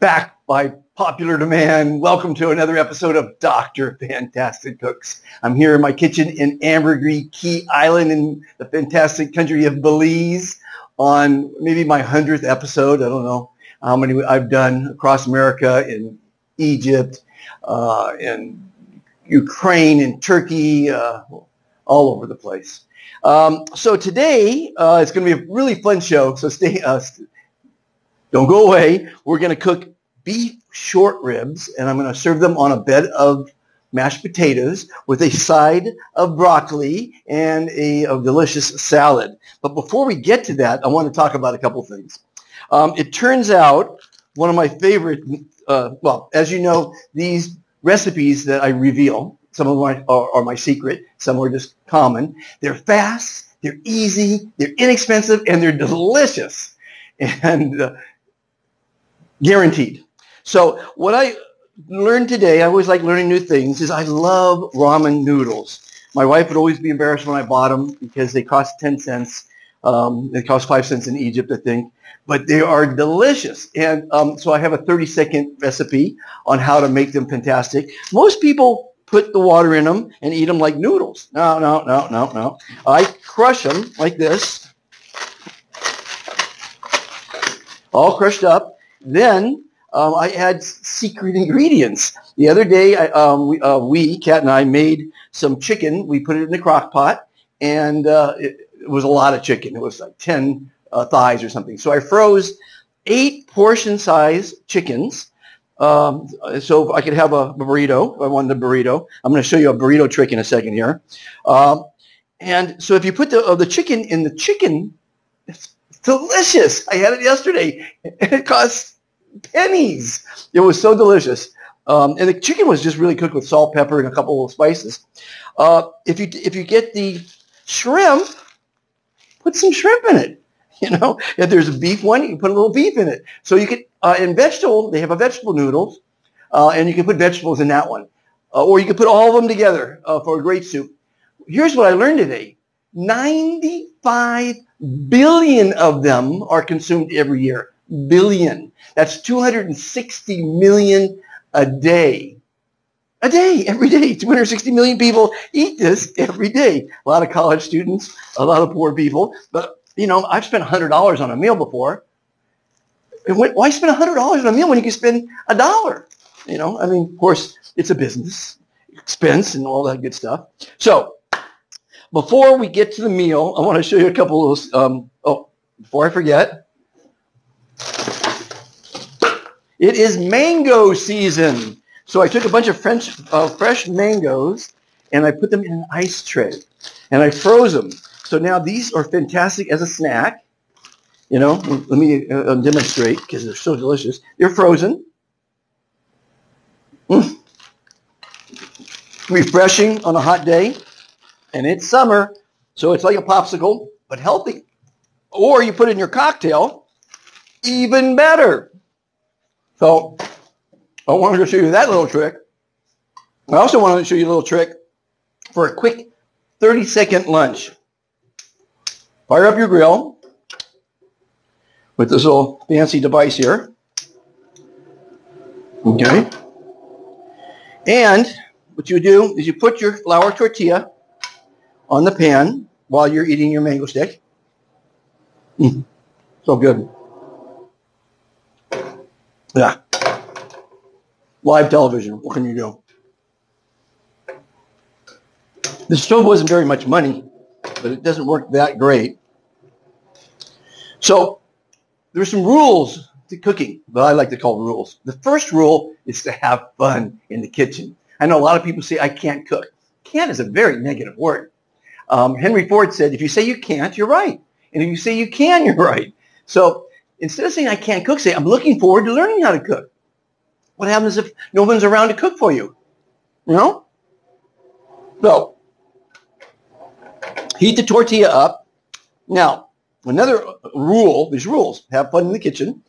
back by popular demand. Welcome to another episode of Dr. Fantastic Cooks. I'm here in my kitchen in Ambergris Caye Island in the fantastic country of Belize on maybe my 100th episode. I don't know how many I've done across America, in Egypt, uh, in Ukraine, in Turkey, uh, all over the place. Um, so today uh, it's going to be a really fun show. So stay, uh, don't go away. We're going to cook beef short ribs, and I'm going to serve them on a bed of mashed potatoes with a side of broccoli and a, a delicious salad. But before we get to that, I want to talk about a couple things. Um, it turns out one of my favorite, uh, well, as you know, these recipes that I reveal, some of them are, are, my secret, some are just common. They're fast, they're easy, they're inexpensive, and they're delicious. And uh, guaranteed. So what I learned today, I always like learning new things, is I love ramen noodles. My wife would always be embarrassed when I bought them because they cost 10 cents. Um, they cost 5 cents in Egypt, I think. But they are delicious. And um, so I have a 30-second recipe on how to make them fantastic. Most people put the water in them and eat them like noodles. No, no, no, no, no. I crush them like this. All crushed up. Then um, I add secret ingredients. The other day, I, um, we, uh, we, Kat and I, made some chicken. We put it in the crock pot, and uh, it, it, was a lot of chicken. It was like 10 uh, thighs or something. So I froze eight portion-size chickens. Um, so I could have a burrito. If I wanted a burrito. I'm going to show you a burrito trick in a second here. Um, and so if you put the, uh, the chicken in the chicken, it's delicious. I had it yesterday. It costs pennies. It was so delicious. Um, and the chicken was just really cooked with salt, pepper, and a couple of spices. Uh, if you if you get the shrimp, put some shrimp in it. You know, if there's a beef one, you can put a little beef in it. So you could uh, in vegetable, they have a vegetable noodles, uh, and you can put vegetables in that one, uh, or you could put all of them together uh, for a great soup. Here's what I learned today: 95 billion of them are consumed every year. Billion. That's 260 million a day. A day, every day. 260 million people eat this every day. A lot of college students, a lot of poor people. But, you know, I've spent $100 on a meal before. Why spend $100 on a meal when you can spend a dollar? You know, I mean, of course, it's a business expense and all that good stuff. So before we get to the meal, I want to show you a couple of those. Um, oh, before I forget, it is mango season. So I took a bunch of French, uh, fresh mangoes and I put them in an ice tray and I froze them. So now these are fantastic as a snack. You know, let me uh, demonstrate because they're so delicious. They're frozen. Mm. Refreshing on a hot day. And it's summer, so it's like a popsicle, but healthy. Or you put it in your cocktail, even better. So I wanted to show you that little trick. I also wanted to show you a little trick for a quick 30 second lunch. Fire up your grill with this little fancy device here. Okay. And what you do is you put your flour tortilla on the pan while you're eating your mango stick. Mm, so good. Yeah. Live television. What can you do? The stove wasn't very much money, but it doesn't work that great. So there's some rules to cooking that I like to call rules. The first rule is to have fun in the kitchen. I know a lot of people say I can't cook. Can't is a very negative word. Um, Henry Ford said, if you say you can't, you're right. And if you say you can, you're right. So instead of saying I can't cook, say I'm looking forward to learning how to cook. What happens if no one's around to cook for you? You know? So, heat the tortilla up. Now, another rule, these rules, have fun in the kitchen.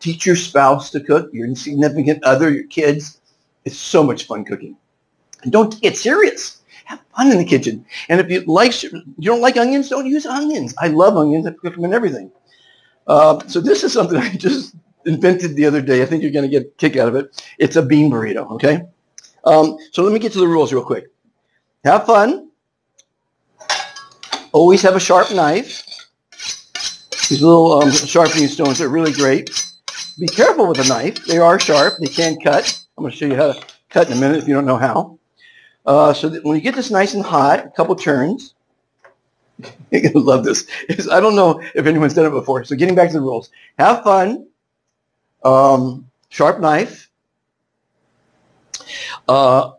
Teach your spouse to cook, your significant other, your kids. It's so much fun cooking. And don't get serious. Have fun in the kitchen. And if you like, you don't like onions, don't use onions. I love onions. I cook them in everything. Uh, so this is something I just invented the other day. I think you're going to get a kick out of it. It's a bean burrito, okay? Um, so let me get to the rules real quick. Have fun. Always have a sharp knife. These little um, sharpening stones are really great. Be careful with a knife. They are sharp. They can cut. I'm going to show you how to cut in a minute if you don't know how. Uh, so when you get this nice and hot, a couple turns, you're going to love this. I don't know if anyone's done it before. So getting back to the rules. Have fun. Um, sharp knife. Uh,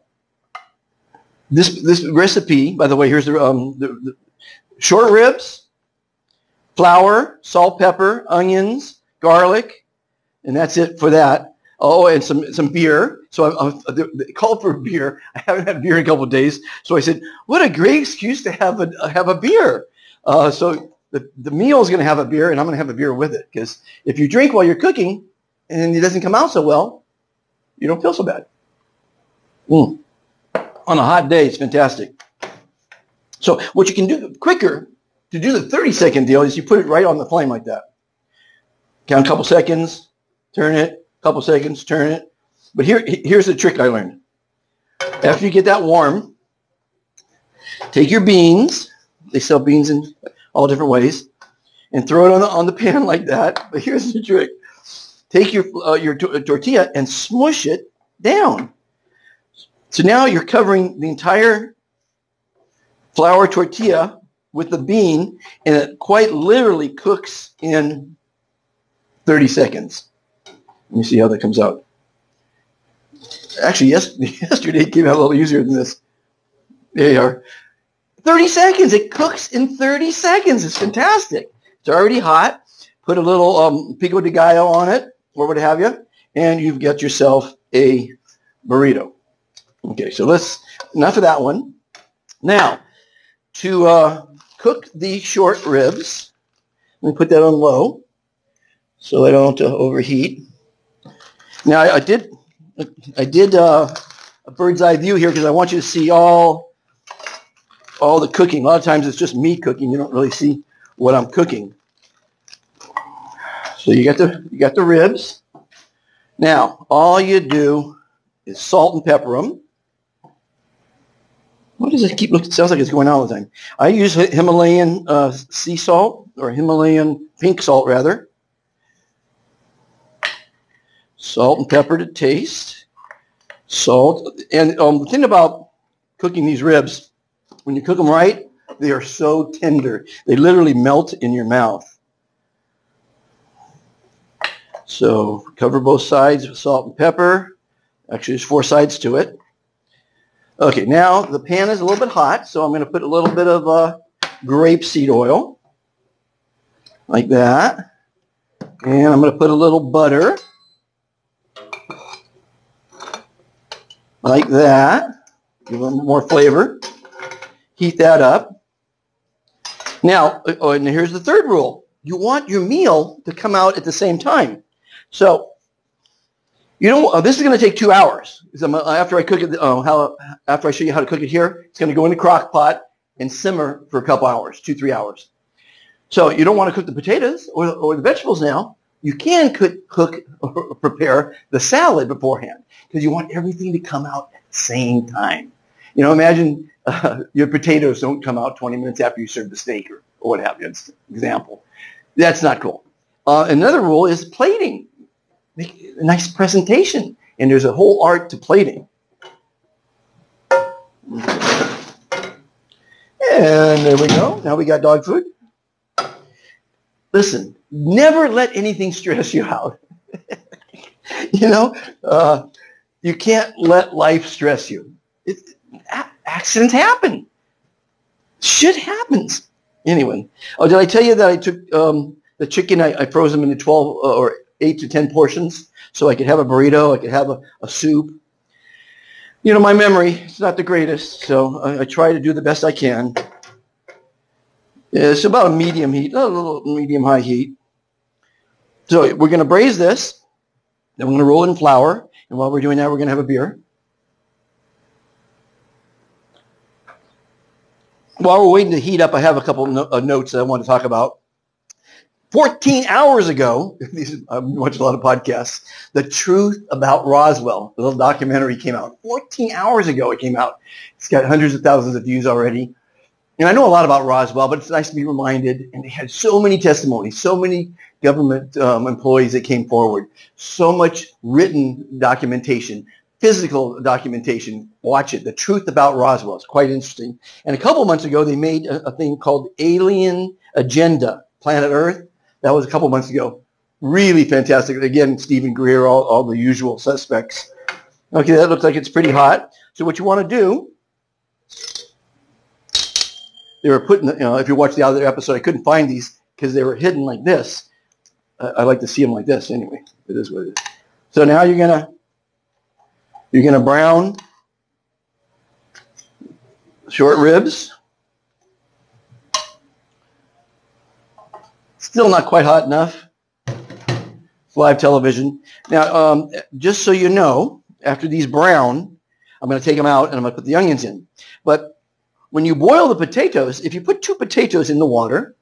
this this recipe, by the way, here's the, um, the, the short ribs, flour, salt, pepper, onions, garlic, and that's it for that. Oh, and some some beer. So I, I, they called for beer. I haven't had beer in a couple of days, so I said, "What a great excuse to have a have a beer." Uh, so the the meal is going to have a beer, and I'm going to have a beer with it because if you drink while you're cooking and it doesn't come out so well, you don't feel so bad. Mm. On a hot day, it's fantastic. So what you can do quicker to do the 30 second deal is you put it right on the flame like that. Count a couple seconds, turn it, A couple seconds, turn it. But here, here's the trick I learned. After you get that warm, take your beans. They sell beans in all different ways. And throw it on the, on the pan like that. But here's the trick. Take your, uh, your tortilla and smush it down. So now you're covering the entire flour tortilla with the bean, and it quite literally cooks in 30 seconds. Let me see how that comes out. Actually, yes, yesterday came out a little easier than this. There you are. 30 seconds. It cooks in 30 seconds. It's fantastic. It's already hot. Put a little um, pico de gallo on it, or what have you, and you've got yourself a burrito. Okay, so let's, enough of that one. Now, to uh, cook the short ribs, let me put that on low so I don't uh, overheat. Now I, I did I did uh, a bird's eye view here because I want you to see all all the cooking. A lot of times it's just me cooking. You don't really see what I'm cooking. So you got the you got the ribs. Now all you do is salt and pepper them. What does it keep looking? Sounds like it's going on all the time. I use Himalayan uh, sea salt or Himalayan pink salt rather salt and pepper to taste, salt. And um, the thing about cooking these ribs, when you cook them right, they are so tender. They literally melt in your mouth. So cover both sides with salt and pepper. Actually, there's four sides to it. Okay, now the pan is a little bit hot, so I'm going to put a little bit of uh, grapeseed oil, like that. And I'm going to put a little butter. Like that. Give them more flavor. Heat that up. Now, oh, and here's the third rule. You want your meal to come out at the same time. So, you know, uh, this is going to take two hours. After I cook it, uh, how, after I show you how to cook it here, it's going to go in the crock pot and simmer for a couple hours, two, three hours. So you don't want to cook the potatoes or, or the vegetables now. You can cook, cook or prepare the salad beforehand because you want everything to come out at the same time. You know, imagine uh, your potatoes don't come out 20 minutes after you serve the steak or, or what have you. An example. That's not cool. Uh, another rule is plating. Make a nice presentation. And there's a whole art to plating. And there we go. Now we got dog food. Listen, never let anything stress you out. you know, uh, you can't let life stress you. It, accidents happen. Shit happens. Anyway, oh, did I tell you that I took um, the chicken? I, I, froze them into 12 uh, or 8 to 10 portions so I could have a burrito. I could have a, a soup. You know, my memory is not the greatest, so I, I try to do the best I can. It's about a medium heat, a little medium high heat. So we're going to braise this. Then we're going to roll it in flour. And while we're doing that, we're going to have a beer. While we're waiting to heat up, I have a couple of uh, notes that I want to talk about. 14 hours ago, I watch a lot of podcasts, The Truth About Roswell, the little documentary came out. 14 hours ago it came out. It's got hundreds of thousands of views already. And I know a lot about Roswell, but it's nice to be reminded. And they had so many testimonies, so many government um, employees that came forward, so much written documentation, physical documentation. Watch it. The truth about Roswell. It's quite interesting. And a couple months ago, they made a, a thing called Alien Agenda, Planet Earth. That was a couple months ago. Really fantastic. Again, Steven Greer, all, all the usual suspects. Okay, that looks like it's pretty hot. So what you want to do they were putting, you know, if you watch the other episode, I couldn't find these because they were hidden like this. Uh, I like to see them like this anyway. It is what it is. So now you're gonna you're gonna brown short ribs. Still not quite hot enough. It's live television. Now, um, just so you know, after these brown, I'm going to take them out and I'm going to put the onions in. But when you boil the potatoes, if you put two potatoes in the water,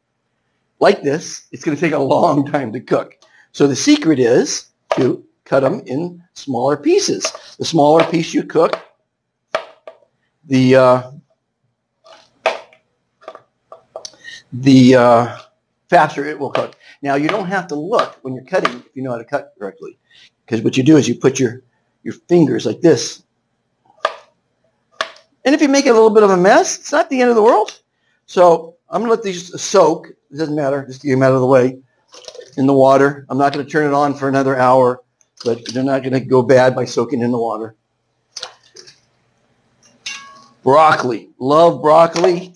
like this, it's going to take a long time to cook. So the secret is to cut them in smaller pieces. The smaller piece you cook, the uh, the uh, faster it will cook. Now you don't have to look when you're cutting if you know how to cut correctly, because what you do is you put your your fingers like this and if you make it a little bit of a mess, it's not the end of the world. So I'm going to let these soak. It doesn't matter. Just get them out of the way in the water. I'm not going to turn it on for another hour, but they're not going to go bad by soaking in the water. Broccoli. Love broccoli.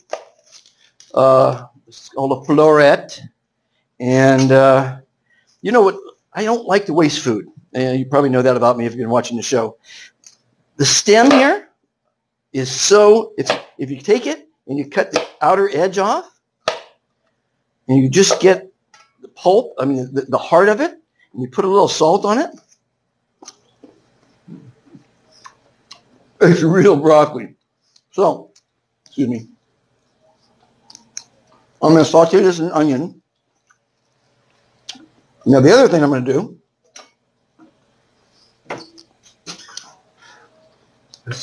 Uh, it's called a floret. And uh, you know what? I don't like to waste food. And you probably know that about me if you've been watching the show. The stem here, is so, if, if you take it and you cut the outer edge off, and you just get the pulp, I mean, the, the heart of it, and you put a little salt on it, it's real broccoli. So, excuse me. I'm going to saute this in onion. Now, the other thing I'm going to do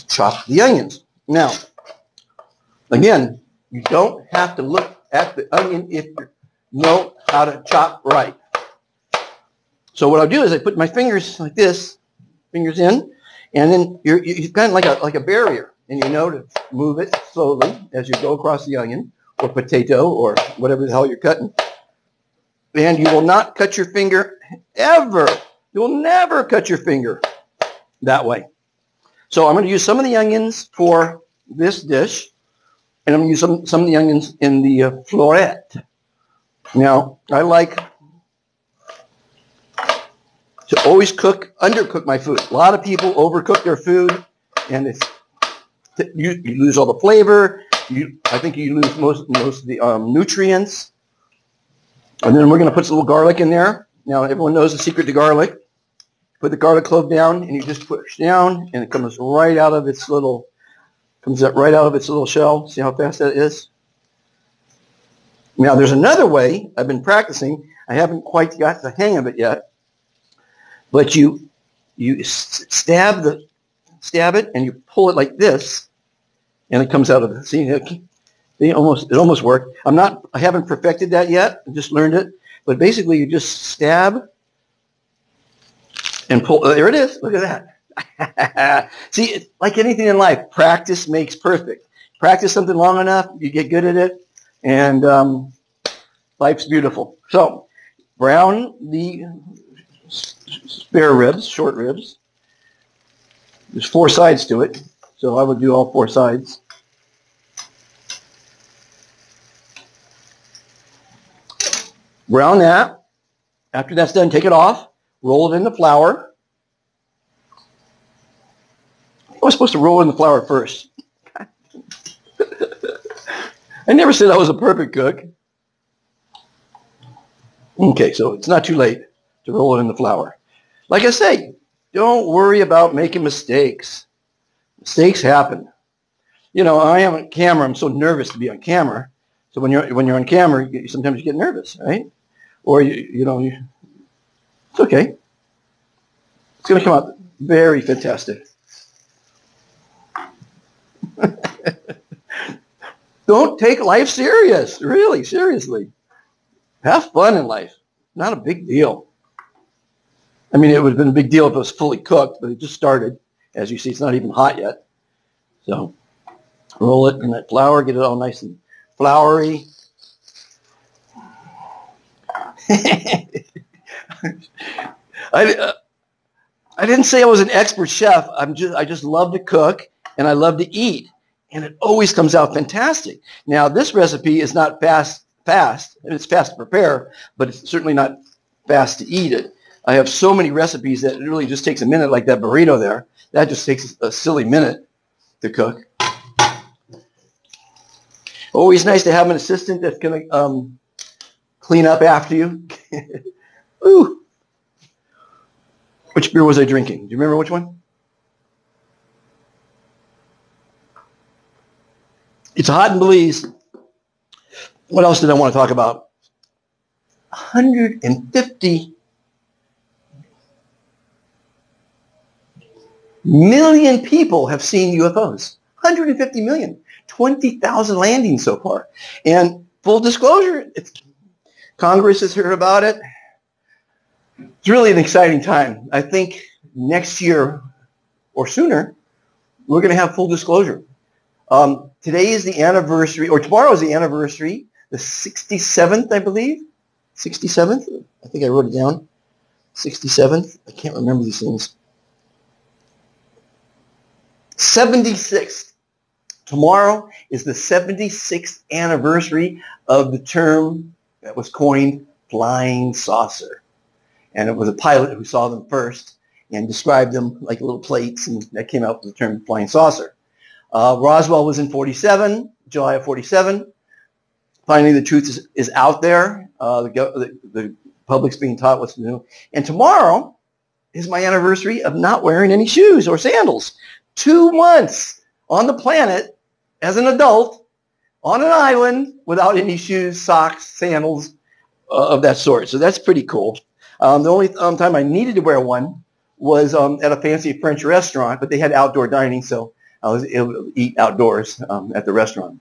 chop the onions. Now, again, you don't have to look at the onion if you know how to chop right. So what I'll do is I put my fingers like this, fingers in, and then you're, kind of like a, like a barrier, and you know to move it slowly as you go across the onion or potato or whatever the hell you're cutting. And you will not cut your finger ever. You will never cut your finger that way. So I'm going to use some of the onions for this dish, and I'm going to use some, some of the onions in the uh, floret. Now, I like to always cook, undercook my food. A lot of people overcook their food, and it's, you, you lose all the flavor. You, I think you lose most, most of the um, nutrients. And then we're going to put some little garlic in there. Now, everyone knows the secret to garlic. Put the garlic clove down, and you just push down, and it comes right out of its little comes out right out of its little shell. See how fast that is? Now, there's another way I've been practicing. I haven't quite got the hang of it yet, but you you stab the stab it and you pull it like this, and it comes out of it. See, it almost it almost worked. I'm not. I haven't perfected that yet. I just learned it. But basically, you just stab and pull. There it is. Look at that. See, like anything in life, practice makes perfect. Practice something long enough, you get good at it, and um, life's beautiful. So, brown the spare ribs, short ribs. There's four sides to it, so I would do all four sides. Brown that. After that's done, take it off roll it in the flour. I was supposed to roll in the flour first. I never said I was a perfect cook. Okay, so it's not too late to roll it in the flour. Like I say, don't worry about making mistakes. Mistakes happen. You know, I am on camera. I'm so nervous to be on camera. So when you're when you're on camera, you, sometimes you get nervous, right? or you, you know, you, it's okay. It's going to come out very fantastic. Don't take life serious, really, seriously. Have fun in life. Not a big deal. I mean, it would have been a big deal if it was fully cooked, but it just started. As you see, it's not even hot yet. So roll it in that flour, get it all nice and floury. I, uh, I didn't say I was an expert chef. I'm just, I just love to cook and I love to eat. And it always comes out fantastic. Now, this recipe is not fast, fast. It's fast to prepare, but it's certainly not fast to eat it. I have so many recipes that it really just takes a minute, like that burrito there. That just takes a silly minute to cook. Always nice to have an assistant that's going to um, clean up after you. Ooh. Which beer was I drinking? Do you remember which one? It's hot and Belize. What else did I want to talk about? 150 million people have seen UFOs. 150 million. 20,000 landings so far. And full disclosure, Congress has heard about it. It's really an exciting time. I think next year or sooner, we're going to have full disclosure. Um, today is the anniversary, or tomorrow is the anniversary, the 67th, I believe. 67th? I think I wrote it down. 67th? I can't remember these things. 76th. Tomorrow is the 76th anniversary of the term that was coined flying saucer. And it was a pilot who saw them first and described them like little plates, and that came out with the term flying saucer. Uh, Roswell was in 47, July of 47. Finally, the truth is, is out there. Uh, the, the, the public's being taught what's new. And tomorrow is my anniversary of not wearing any shoes or sandals. Two months on the planet as an adult on an island without any shoes, socks, sandals uh, of that sort. So that's pretty cool. Um, the only um, time I needed to wear one was um, at a fancy French restaurant, but they had outdoor dining, so I was able to eat outdoors um, at the restaurant,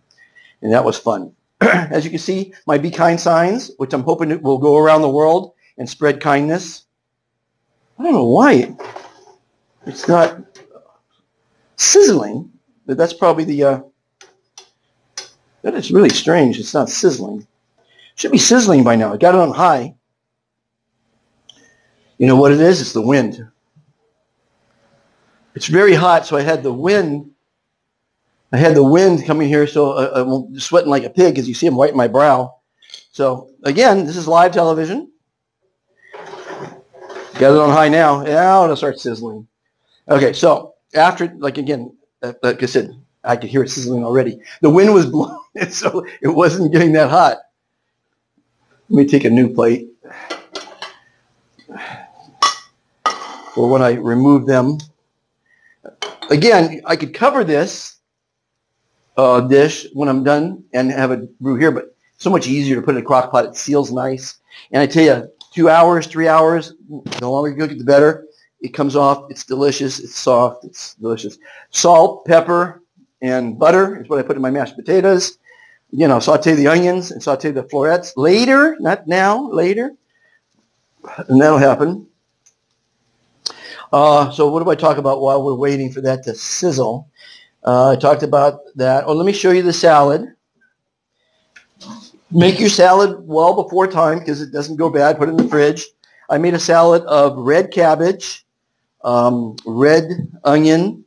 and that was fun. As you can see, my Be Kind signs, which I'm hoping will go around the world and spread kindness. I don't know why it's not sizzling, but that's probably the, uh, that is really strange. It's not sizzling. should be sizzling by now. I got it on high. You know what it is? It's the wind. It's very hot, so I had the wind. I had the wind coming here, so I'm sweating like a pig, as you see I'm wiping my brow. So again, this is live television. Got it on high now. Now it'll start sizzling. Okay, so after, like again, uh, like I said, I could hear it sizzling already. The wind was blowing, so it wasn't getting that hot. Let me take a new plate. For when I remove them. Again, I could cover this uh, dish when I'm done and have it brew here, but so much easier to put in a crock pot. It seals nice. And I tell you, two hours, three hours, the longer you cook it, the better. It comes off. It's delicious. It's soft. It's delicious. Salt, pepper, and butter is what I put in my mashed potatoes. You know, saute the onions and saute the florets later, not now, later. And that'll happen. Uh, so what do I talk about while we're waiting for that to sizzle? Uh, I talked about that. Oh, let me show you the salad. Make your salad well before time because it doesn't go bad. Put it in the fridge. I made a salad of red cabbage, um, red onion,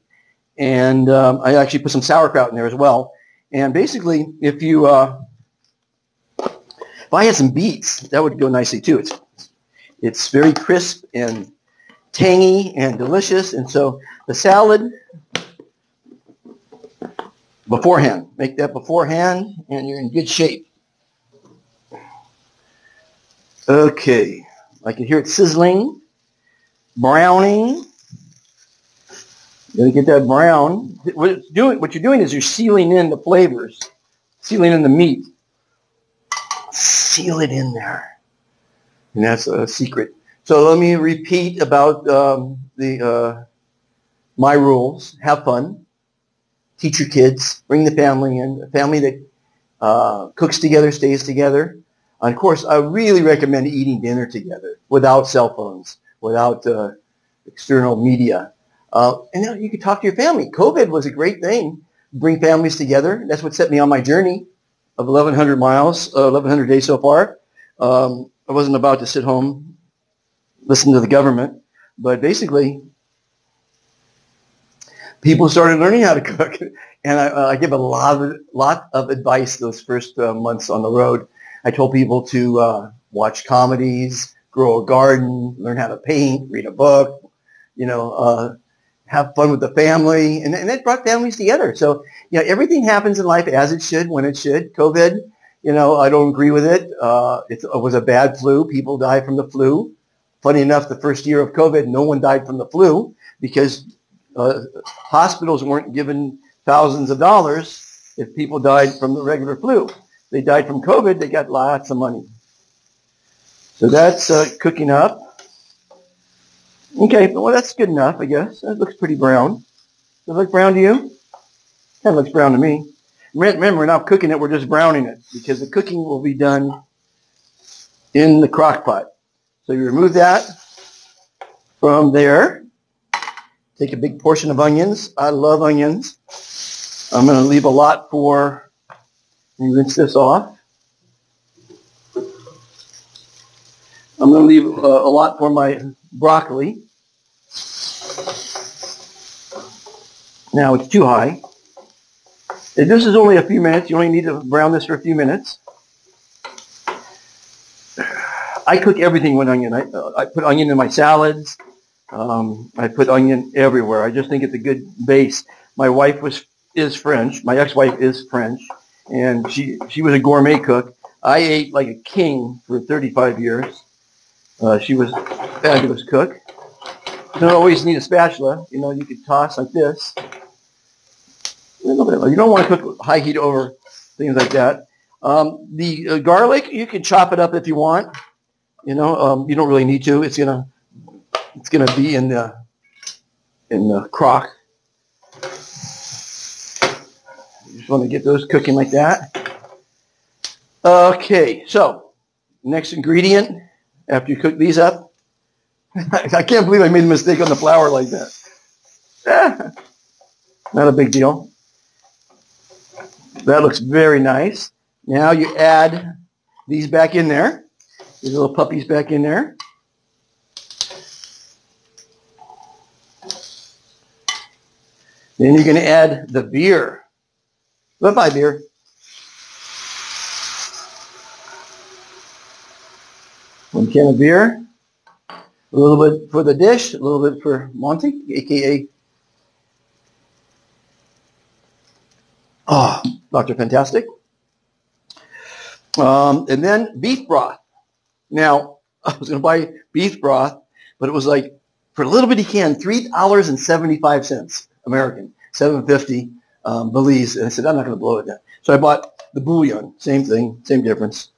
and um, I actually put some sauerkraut in there as well. And basically, if you uh, if I had some beets, that would go nicely too. It's it's very crisp and tangy and delicious. And so the salad beforehand, make that beforehand, and you're in good shape. Okay, I can hear it sizzling browning. Gotta get that brown. What it's doing, what you're doing is you're sealing in the flavors, sealing in the meat. Seal it in there. and that's a secret. So let me repeat about um, the uh, my rules. Have fun. Teach your kids. Bring the family in. A family that uh, cooks together stays together. And of course, I really recommend eating dinner together without cell phones, without uh, external media. Uh, and now you can talk to your family. COVID was a great thing. Bring families together. That's what set me on my journey of 1,100 miles, uh, 1,100 days so far. Um, I wasn't about to sit home, listen to the government, but basically, people started learning how to cook, and I, uh, I give a lot of lot of advice those first uh, months on the road. I told people to uh, watch comedies, grow a garden, learn how to paint, read a book, you know, uh, have fun with the family, and, and brought families together. So, you know, everything happens in life as it should, when it should. COVID, you know, I don't agree with it. Uh, it was a bad flu. People die from the flu. Funny enough, the first year of COVID, no one died from the flu because uh, hospitals weren't given thousands of dollars if people died from the regular flu. They died from COVID, they got lots of money. So that's uh, cooking up. Okay, well that's good enough, I guess. That looks pretty brown. Does it look brown to you? Of looks brown to me. Remember, we're not cooking it, we're just browning it because the cooking will be done in the crock pot. So you remove that from there. Take a big portion of onions. I love onions. I'm going to leave a lot for, rinse this off. I'm going to leave uh, a lot for my broccoli. Now it's too high. This is only a few minutes. You only need to brown this for a few minutes. I cook everything with onion. I, uh, I put onion in my salads. Um, I put onion everywhere. I just think it's a good base. My wife was is French. My ex-wife is French, and she she was a gourmet cook. I ate like a king for 35 years. Uh, she was a fabulous cook. You don't always need a spatula. You know, you could toss like this. You don't want to cook high heat over things like that. Um, the uh, garlic, you can chop it up if you want. You know, um, you don't really need to. It's gonna it's gonna be in the in the crock. You just want to get those cooking like that. Okay, so next ingredient after you cook these up. I can't believe I made a mistake on the flour like that. Eh, not a big deal. That looks very nice. Now you add these back in there. These little puppies back in there. Then you're going to add the beer. Bye-bye, beer. One can of beer. A little bit for the dish, a little bit for Monty, aka Oh, Dr. Fantastic. Um, and then beef broth. Now, I was going to buy beef broth, but it was like, for a little bitty can, $3.75 American, 750 um, Belize. And I said, I'm not going to blow it down. So I bought the bouillon. Same thing, same difference.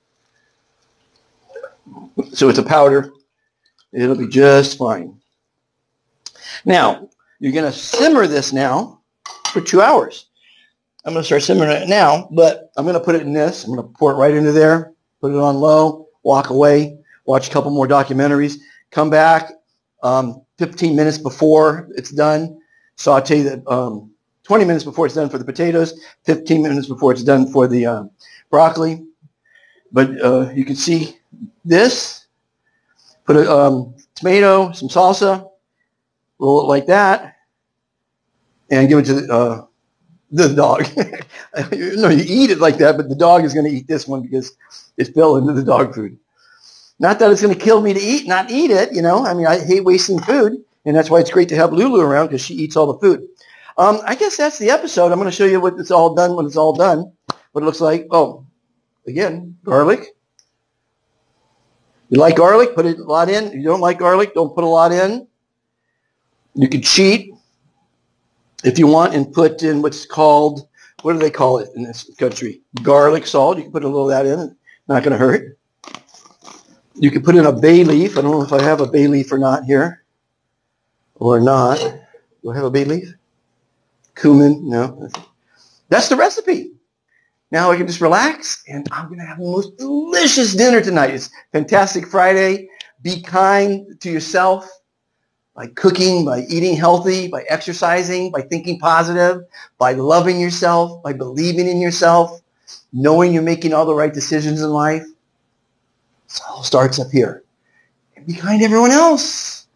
So it's a powder. It'll be just fine. Now, you're going to simmer this now for two hours. I'm going to start simmering it now, but I'm going to put it in this. I'm going to pour it right into there, put it on low, walk away, watch a couple more documentaries, come back um, 15 minutes before it's done, saute the um, 20 minutes before it's done for the potatoes, 15 minutes before it's done for the uh, broccoli. But uh, you can see this. Put a um, tomato, some salsa, roll it like that, and give it to the, uh, the dog. no, you eat it like that, but the dog is going to eat this one because it fell into the dog food. Not that it's going to kill me to eat, not eat it, you know. I mean, I hate wasting food, and that's why it's great to have Lulu around because she eats all the food. Um, I guess that's the episode. I'm going to show you what it's all done when it's all done. What it looks like. Oh, again, garlic. You like garlic? Put a lot in. If you don't like garlic, don't put a lot in. You can cheat if you want and put in what's called, what do they call it in this country? Garlic salt. You can put a little of that in. Not going to hurt. you can put in a bay leaf. I don't know if I have a bay leaf or not here. Or not. Do I have a bay leaf? Cumin? No. That's the recipe. Now I can just relax and I'm going to have the most delicious dinner tonight. It's Fantastic Friday. Be kind to yourself by cooking, by eating healthy, by exercising, by thinking positive, by loving yourself, by believing in yourself, knowing you're making all the right decisions in life. It all starts up here. And be kind to everyone else.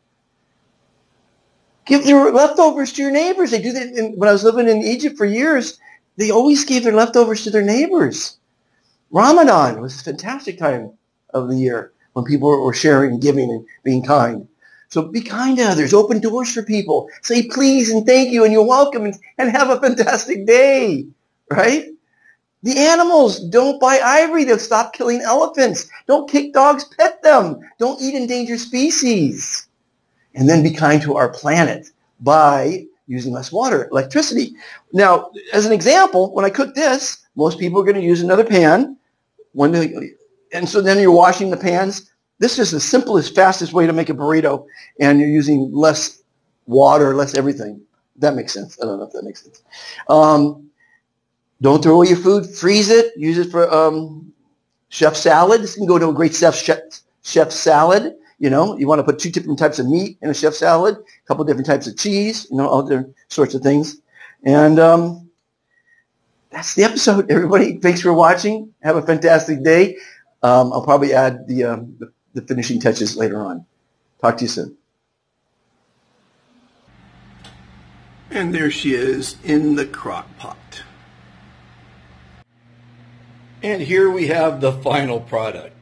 Give your leftovers to your neighbors. They do that in, when I was living in Egypt for years. They always gave their leftovers to their neighbors. Ramadan was a fantastic time of the year when people were sharing, and giving, and being kind. So be kind to others. Open doors for people. Say please and thank you and you're welcome and, and have a fantastic day. Right? The animals, don't buy ivory. They'll stop killing elephants. Don't kick dogs, pet them. Don't eat endangered species. And then be kind to our planet by using less water, electricity. Now, as an example, when I cook this, most people are going to use another pan. And so then you're washing the pans. This is the simplest, fastest way to make a burrito, and you're using less water, less everything. That makes sense. I don't know if that makes sense. Um, don't throw away your food. Freeze it. Use it for um, chef salad. This can go to a great chef, chef, salad. You know, you want to put two different types of meat in a chef salad, a couple different types of cheese, you know, different sorts of things. And um, that's the episode, everybody. Thanks for watching. Have a fantastic day. Um, I'll probably add the, um, the, the finishing touches later on. Talk to you soon. And there she is in the crock pot. And here we have the final product.